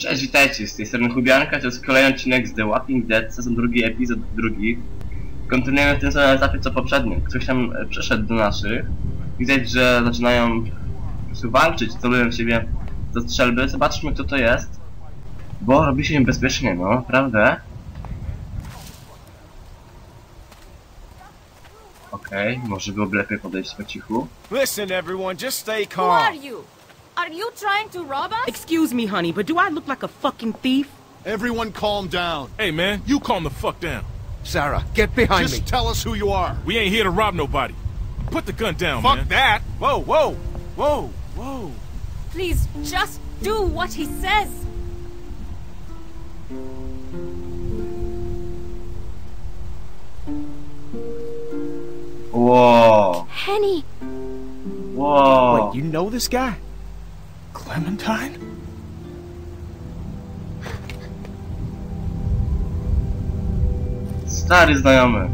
Cześć, witajcie, z tej strony Hubianka, to jest kolejny odcinek z The Walking Dead, sezon drugi, epizod drugi. Kontynuujemy w tym samym etapie co poprzednim. Ktoś tam e, przyszedł do naszych. Widać, że zaczynają po prostu walczyć, celują w siebie za strzelby. Zobaczmy kto to jest. Bo robi się niebezpiecznie, no, prawda? Okej, może byłoby lepiej podejść po cichu. Listen, everyone, just stay Who are calm. You? Are you trying to rob us? Excuse me, honey, but do I look like a fucking thief? Everyone calm down. Hey man, you calm the fuck down. Sarah, get behind Just me. tell us who you are. We ain't here to rob nobody. Put the gun down, Fuck man. that. Whoa, whoa, whoa, whoa. Please, just do what he says. Whoa. Kenny, Whoa. Wait, you know this guy? Clementine? Stary znajomy.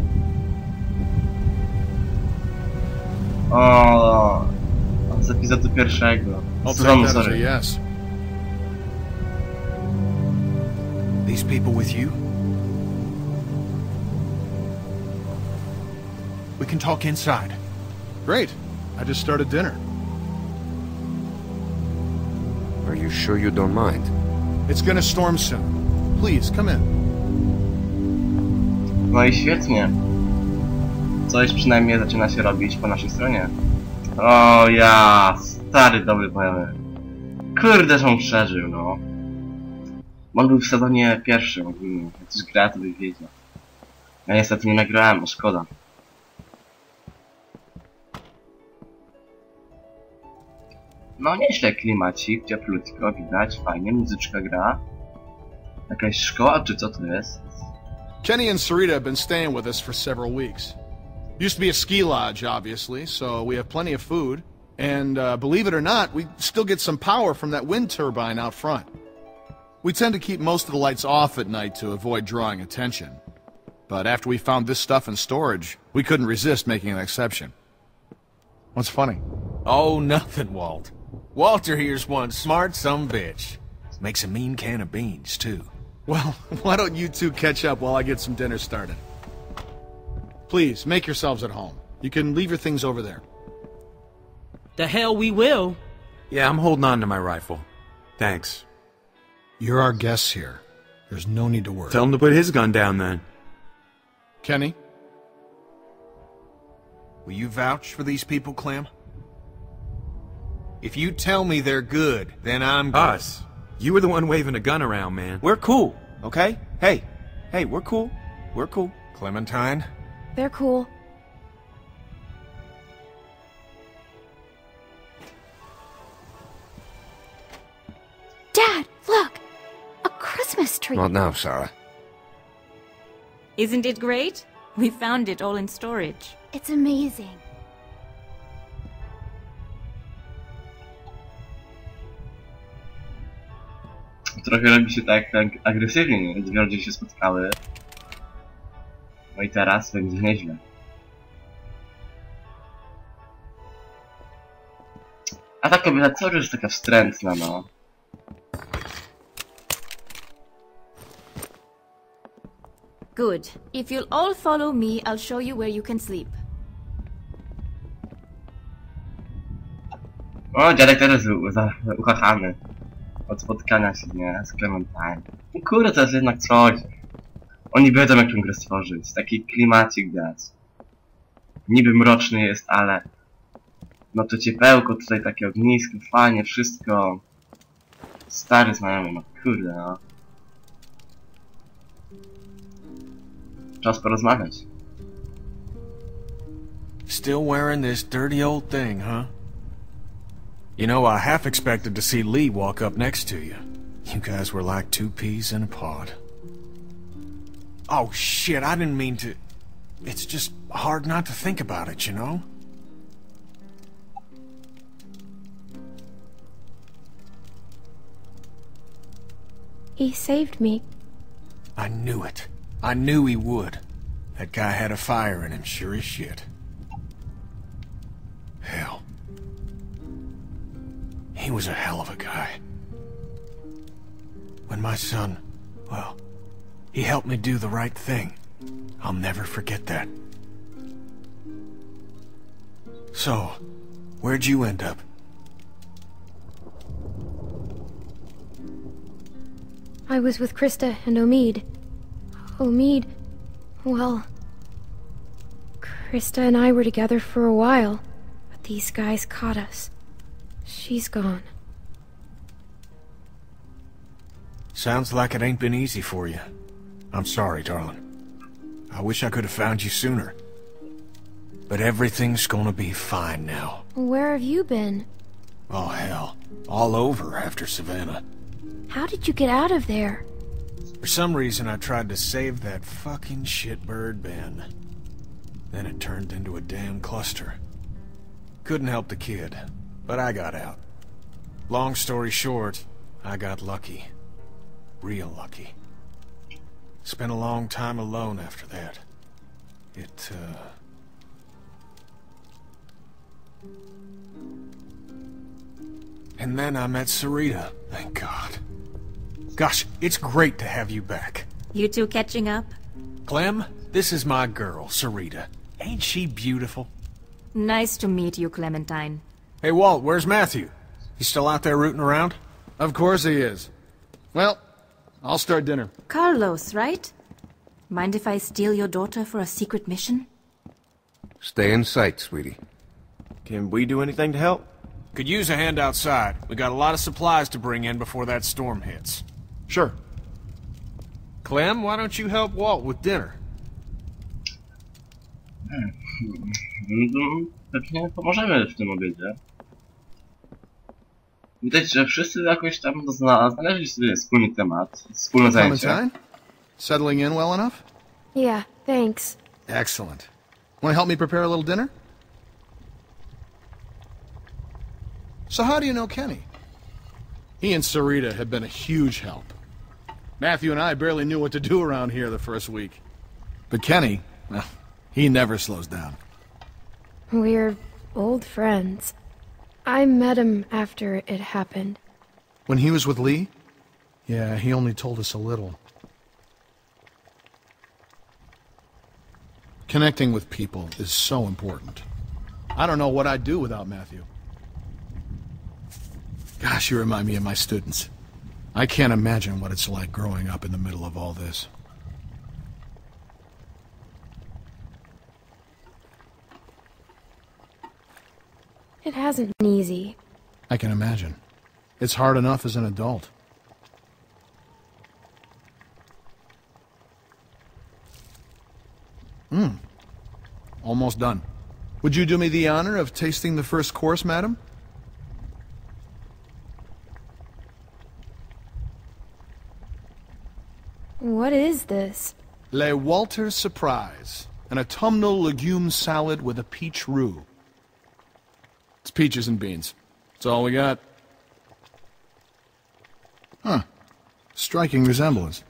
O, z epizodu pierwszego. I'll Sezonu, take that as a sorry. yes. These people with you? We can talk inside. Great. I just started dinner. Are you sure you don't mind? It's gonna storm soon. Please, come in. No i świetnie. Coś przynajmniej zaczyna się robić po naszej stronie. O ja, stary dobry powiem. Kurde, że on przeżył, no. On był w sezonie pierwszym, ogólnie. jak coś gra, to by wiedział. Ja niestety nie nagrałem, szkoda. No nieźle klimacik, cieplutko, widać, fajnie, muzyczka gra. Jakaś szkoła, czy co to jest? Kenny and Sarita have been staying with us for several weeks. Used to be a ski lodge, obviously, so we have plenty of food. And uh, believe it or not, we still get some power from that wind turbine out front. We tend to keep most of the lights off at night to avoid drawing attention. But after we found this stuff in storage, we couldn't resist making an exception. What's funny? Oh, nothing, Walt. Walter here's one smart some bitch. Makes a mean can of beans, too. Well, why don't you two catch up while I get some dinner started? Please, make yourselves at home. You can leave your things over there. The hell we will. Yeah, I'm holding on to my rifle. Thanks. You're our guests here. There's no need to worry. Tell him to put his gun down then. Kenny, Will you vouch for these people, Clem? If you tell me they're good, then I'm good. Us. You were the one waving a gun around, man. We're cool, okay? Hey, hey, we're cool. We're cool. Clementine? they're cool. Dad, look! A Christmas tree. Not now, Sarah. Isn't it great? We found it all in storage. It's amazing. Trochę robi się tak, tak agresywnie, nie? Dwie rodziny się spotkały. No i teraz będzie nieźle. A ta kobieta cały czas jest taka wstrętna, no. Good. If you'll all follow me, I'll show you where you can sleep. O, dziadek u- za- uchachany. Od spotkania się, nie? Z Clementine. No kurde, to jest jednak coś. Oni wiedzą, jak tę grę stworzyć. Taki klimacik dać. Niby mroczny jest, ale... No to ciepełko, tutaj takie ognisko, fajnie, wszystko. Stary znajomy, no kurde, no. Czas porozmawiać. Still wearing this dirty old thing, huh? You know, I half expected to see Lee walk up next to you. You guys were like two peas in a pod. Oh, shit, I didn't mean to... It's just hard not to think about it, you know? He saved me. I knew it. I knew he would. That guy had a fire in him, sure as shit. Was a hell of a guy. When my son, well, he helped me do the right thing. I'll never forget that. So, where'd you end up? I was with Christa and Omid. Omid, well, Christa and I were together for a while, but these guys caught us. She's gone. Sounds like it ain't been easy for you. I'm sorry, darling. I wish I could have found you sooner. But everything's gonna be fine now. Where have you been? Oh, hell. All over after Savannah. How did you get out of there? For some reason, I tried to save that fucking shitbird Ben. Then it turned into a damn cluster. Couldn't help the kid, but I got out. Long story short, I got lucky. Real lucky. Spent a long time alone after that. It, uh... And then I met Sarita, thank God. Gosh, it's great to have you back. You two catching up? Clem, this is my girl, Sarita. Ain't she beautiful? Nice to meet you, Clementine. Hey, Walt, where's Matthew? He's still out there rooting around? Of course he is. Well, I'll start dinner. Carlos, right? Mind if I steal your daughter for a secret mission? Stay in sight, sweetie. Can we do anything to help? Could use a hand outside. We got a lot of supplies to bring in before that storm hits. Sure. Clem, why don't you help Walt with dinner? Hmm. No, pewnie pomożemy w tym obiedzie. Widać, że wszyscy jakoś tam zna znaleźli sobie wspólny temat, wspólne zajęcie. Clementine? Settling in well enough? Yeah, thanks. Excellent. Want to help me prepare a little dinner? So how do you know Kenny? He and Sarita have been a huge help. Matthew and I barely knew what to do around here the first week. But Kenny, well, he never slows down. We're old friends. I met him after it happened. When he was with Lee? Yeah, he only told us a little. Connecting with people is so important. I don't know what I'd do without Matthew. Gosh, you remind me of my students. I can't imagine what it's like growing up in the middle of all this. It hasn't been easy. I can imagine. It's hard enough as an adult. Hmm. Almost done. Would you do me the honor of tasting the first course, madam? What is this? Le Walter Surprise. An autumnal legume salad with a peach roux. It's peaches and beans. That's all we got. Huh. Striking resemblance.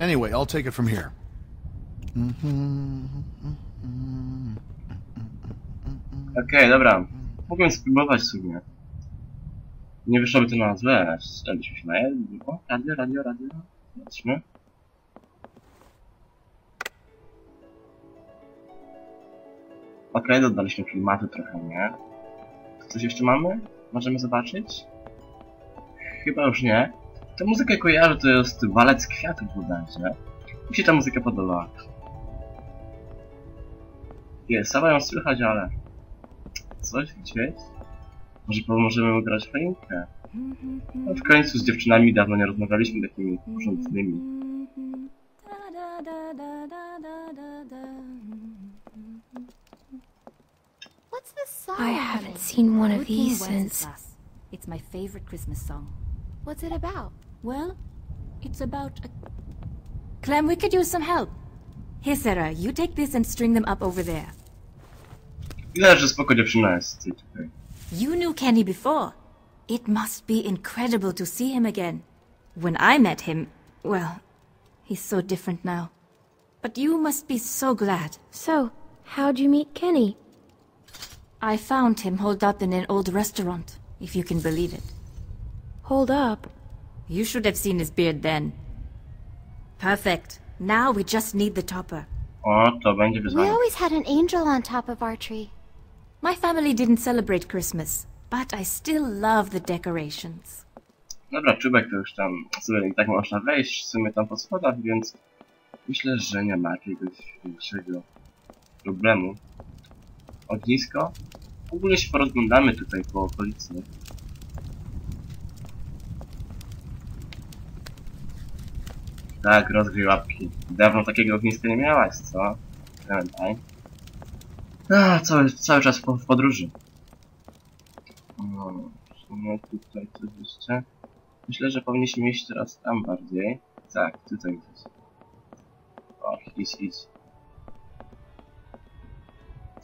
Anyway, I'll take it from here. Okej, dobra. Mogłem spróbować w sumie. Nie wyszłoby to na złe. Strzeliśmy się na jedno. Radio, radio, radio. Zobaczmy. Okej, dodaliśmy klimatu trochę, nie? Coś jeszcze mamy? Możemy zobaczyć? Chyba już nie. Tę muzykę kojarzę, to jest walec kwiatów bodajże. Mi się ta muzyka podoba. Jest, sama ją słychać, ale... Coś gdzieś? Może pomożemy mu grać choinkę? No w końcu z dziewczynami dawno nie rozmawialiśmy takimi porządnymi. What's this song? I haven't seen one of these since. It's my favorite Christmas song. What's it about? Well, it's about a... Clem, we could use some help. Here, Sarah, you take this and string them up over there. Widać, że spoko dziewczyna jest. Tutaj. You knew Kenny before. It must be incredible to see him again. When I met him, well, he's so different now. But you must be so glad. So, how'd you meet Kenny? I found him holed up in an old restaurant, if you can believe it. hold up. You should have seen his beard then. Perfect. Now we just need the topper. Oh, o, We always had an angel on top of our tree. My family didn't celebrate Christmas, but I still love the decorations. Dobra, czubek to już tam sobie i tak można wejść w sumie tam po schodach, więc myślę, że nie ma jakiegoś większego problemu. Ognisko. Ogólnie się porozglądamy tutaj po okolicy. Tak, rozgrzej łapki. Dawno takiego ogniska nie miałaś, co? Pamiętaj. A, cały, cały czas po, w podróży. No, w sumie tutaj coś jeszcze. Myślę, że powinniśmy iść teraz tam bardziej. Tak, tutaj gdzieś. O, idź, idź.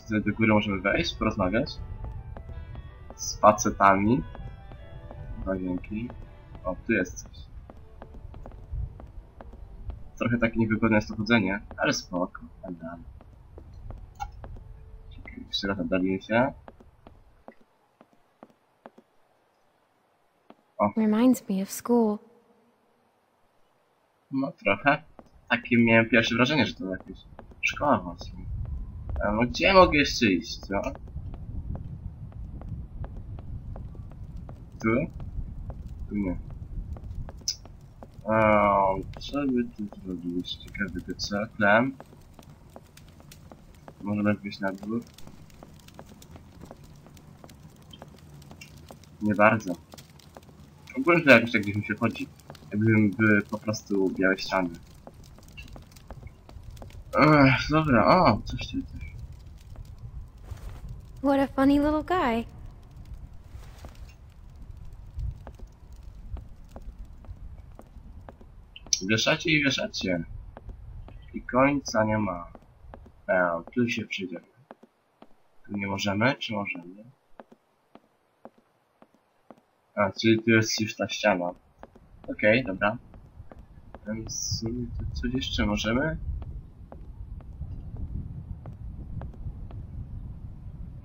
Tutaj do góry możemy wejść, porozmawiać. Z facetami. Dzięki. O, tu jest coś. Trochę takie niewygodne jest to chodzenie, ale spoko. Tak dalej. Czekaj, jeszcze raz oddalimy się. Reminds me of school. No trochę. Takie miałem pierwsze wrażenie, że to jakaś szkoła właśnie. A no gdzie mogę jeszcze iść, co? Tu? Tu nie. A, co by tu zrobić? Ciekawy to co? Klem? Możemy wyjść na dwór? Nie bardzo. Ogólnie to jakoś tak gdzieś mi się chodzi. Jakbym były po prostu białe ściany. Ech, dobra, o, coś tu też. What a funny little guy. Wieszacie i wieszacie. I końca nie ma. E, tu się przyjdziemy. Tu nie możemy, czy możemy? A, czyli tu jest już ta ściana. Okej, dobra. Więc coś jeszcze możemy?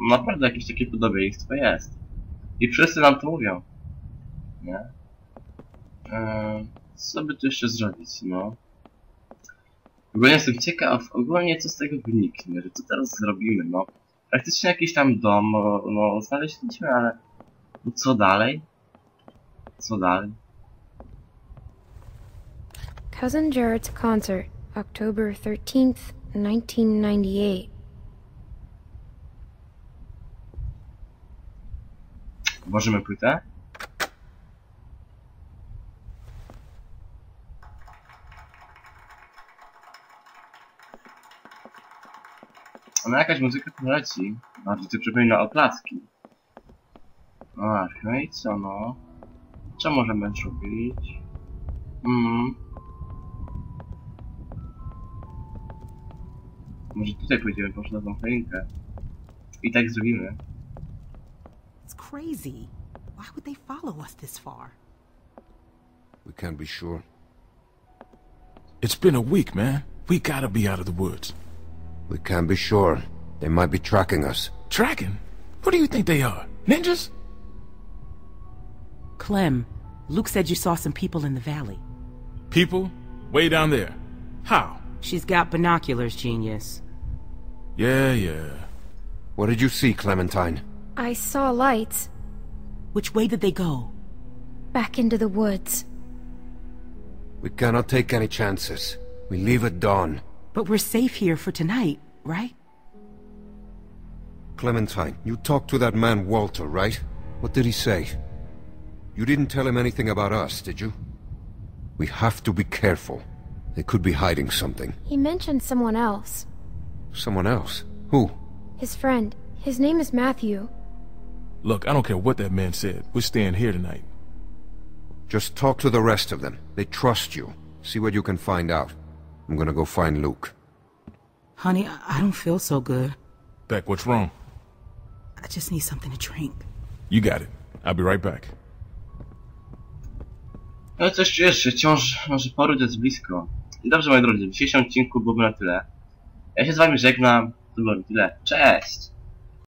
Naprawdę jakieś takie podobieństwo jest. I wszyscy nam to mówią. Nie? Eee, co by tu jeszcze zrobić, no? Ogólnie jestem ciekaw, ogólnie co z tego wyniknie, że co teraz zrobimy, no. Praktycznie jakiś tam dom, no, no znaleźliśmy, ale no co dalej? Co dalej? Cousin Jared's concert, October 13th, 1998. Włożymy płytę? Ona jakaś muzyka tu leci. Bardziej to przypomina oklaski. Ach, no i co no? Co możemy zrobić? Mm. Może tutaj pójdziemy po tą choinkę. I tak zrobimy. It's crazy. Why would they follow us this far? We can't be sure. It's been a week, man. We gotta be out of the woods. We can't be sure. They might be tracking us. Tracking? What do you think they are? Ninjas? Clem, Luke said you saw some people in the valley. People? Way down there. How? She's got binoculars, genius. Yeah, yeah. What did you see, Clementine? I saw lights Which way did they go? back into the woods. We cannot take any chances. We leave at dawn. But we're safe here for tonight, right? Clementine, you talked to that man Walter, right? What did he say? You didn't tell him anything about us, did you? We have to be careful. They could be hiding something. He mentioned someone else. Someone else? Who? His friend. His name is Matthew. Look, I don't care what that man said. We're staying here tonight. Just talk to the rest of them. They trust you. See what you can find out. I'm gonna go find Luke. Honey, I I don't feel so good. Beck, what's wrong? I just need something to drink. You got it. I'll be right back. No coś czujesz, że wciąż może poród jest blisko. I dobrze moi drodzy, w dzisiejszym odcinku byłoby na tyle. Ja się z wami żegnam, to było tyle. Cześć!